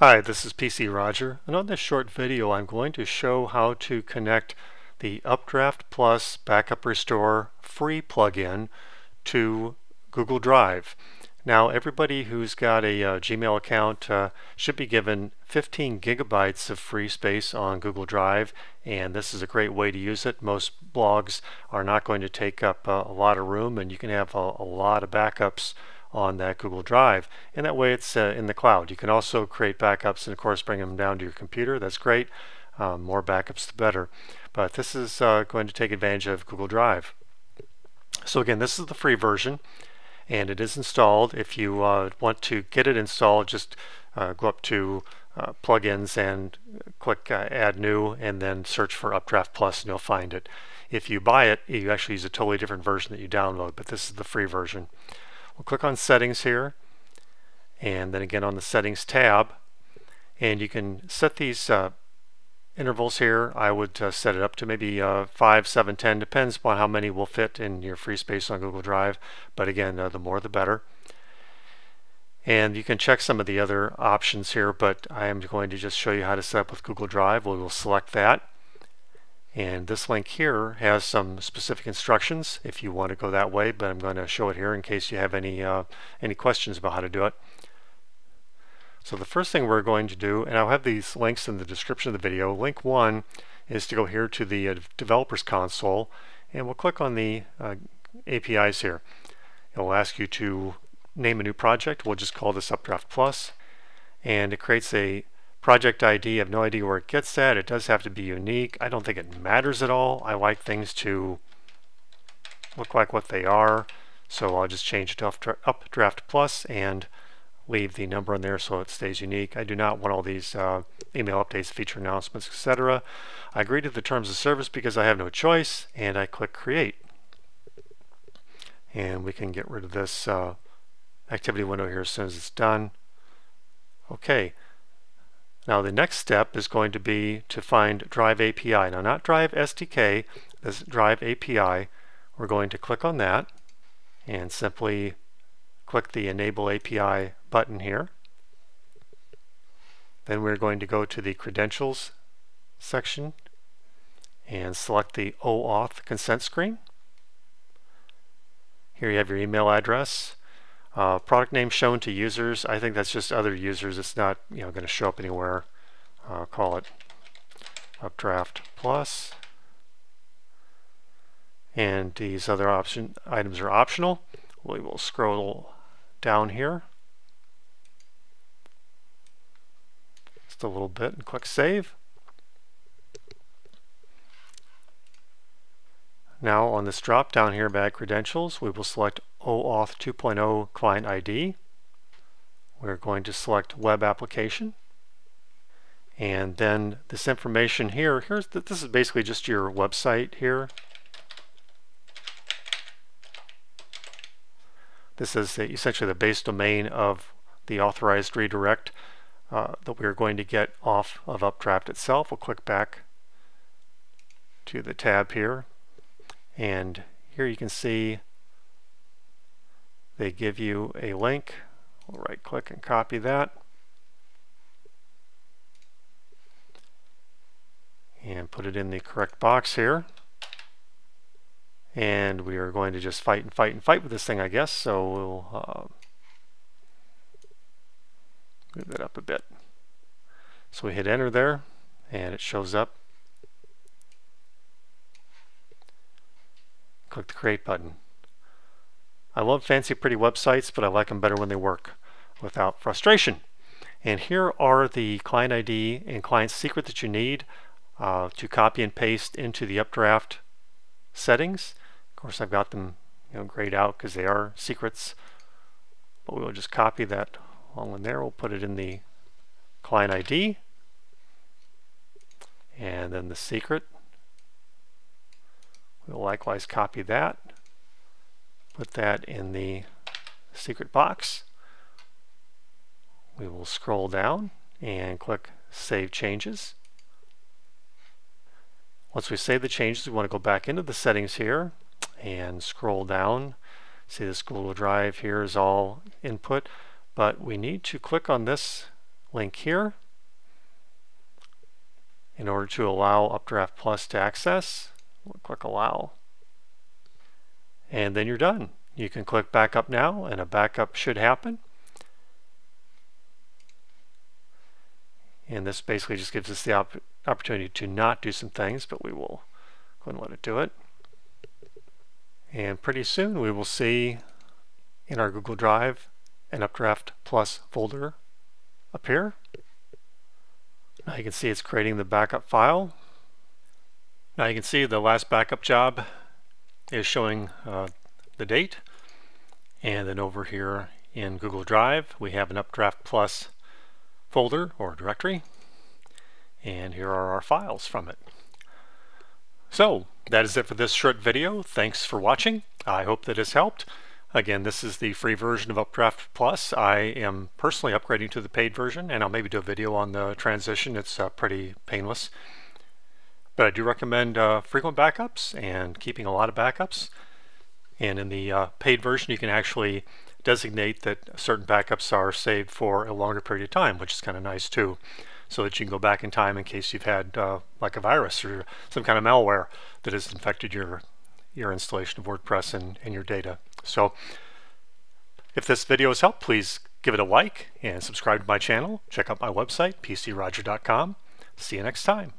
Hi, this is PC Roger, and on this short video I'm going to show how to connect the Updraft Plus Backup Restore free plugin to Google Drive. Now everybody who's got a uh, Gmail account uh, should be given 15 gigabytes of free space on Google Drive and this is a great way to use it. Most blogs are not going to take up uh, a lot of room and you can have a, a lot of backups on that Google Drive. And that way it's uh, in the cloud. You can also create backups and of course bring them down to your computer. That's great. Um, more backups the better. But this is uh, going to take advantage of Google Drive. So again, this is the free version and it is installed. If you uh, want to get it installed, just uh, go up to uh, plugins and click uh, add new and then search for Updraft Plus and you'll find it. If you buy it, you actually use a totally different version that you download, but this is the free version. We'll click on settings here and then again on the settings tab and you can set these uh, intervals here. I would uh, set it up to maybe uh, 5, 7, 10, depends upon how many will fit in your free space on Google Drive. But again, uh, the more the better. And you can check some of the other options here, but I am going to just show you how to set up with Google Drive. We will select that. And this link here has some specific instructions if you want to go that way, but I'm going to show it here in case you have any, uh, any questions about how to do it. So the first thing we're going to do, and I'll have these links in the description of the video, link one is to go here to the uh, developers console and we'll click on the uh, APIs here. It will ask you to name a new project. We'll just call this Updraft Plus and it creates a Project ID, I have no idea where it gets that. It does have to be unique. I don't think it matters at all. I like things to look like what they are. So I'll just change it to Updraft Plus and leave the number in there so it stays unique. I do not want all these uh, email updates, feature announcements, etc. I agree to the terms of service because I have no choice and I click create. And we can get rid of this uh, activity window here as soon as it's done. Okay. Now the next step is going to be to find Drive API. Now not Drive SDK, this Drive API. We're going to click on that and simply click the Enable API button here. Then we're going to go to the Credentials section and select the OAuth consent screen. Here you have your email address. Uh, product name shown to users, I think that's just other users. It's not you know going to show up anywhere. Uh, call it Updraft Plus. And these other option items are optional. We will scroll down here just a little bit and click Save. Now on this drop down here by credentials, we will select OAuth 2.0 Client ID. We're going to select Web Application. And then this information here, here's the, this is basically just your website here. This is the, essentially the base domain of the authorized redirect uh, that we're going to get off of Updraft itself. We'll click back to the tab here and here you can see they give you a link. We'll right click and copy that. And put it in the correct box here. And we are going to just fight and fight and fight with this thing, I guess. So we'll uh, move that up a bit. So we hit enter there and it shows up click the create button. I love fancy pretty websites, but I like them better when they work without frustration. And here are the client ID and client secret that you need uh, to copy and paste into the Updraft settings. Of course, I've got them you know, grayed out because they are secrets. But we'll just copy that all in there. We'll put it in the client ID and then the secret. We'll likewise copy that, put that in the secret box. We will scroll down and click Save Changes. Once we save the changes, we want to go back into the settings here and scroll down. See this Google Drive here is all input, but we need to click on this link here in order to allow Updraft Plus to access. Click Allow. And then you're done. You can click Backup now and a backup should happen. And this basically just gives us the op opportunity to not do some things, but we will go and let it do it. And pretty soon we will see in our Google Drive an Updraft Plus folder appear. Now you can see it's creating the backup file. Now you can see the last backup job is showing uh, the date. And then over here in Google Drive, we have an Updraft Plus folder or directory. And here are our files from it. So that is it for this short video. Thanks for watching. I hope that has helped. Again, this is the free version of Updraft Plus. I am personally upgrading to the paid version, and I'll maybe do a video on the transition. It's uh, pretty painless. But I do recommend uh, frequent backups and keeping a lot of backups. And in the uh, paid version, you can actually designate that certain backups are saved for a longer period of time, which is kind of nice too so that you can go back in time in case you've had uh, like a virus or some kind of malware that has infected your your installation of WordPress and, and your data. So if this video has helped, please give it a like and subscribe to my channel. Check out my website, pcroger.com. See you next time.